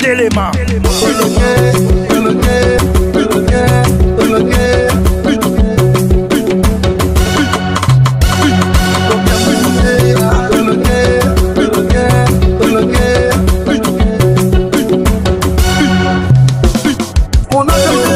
d'éléments. On a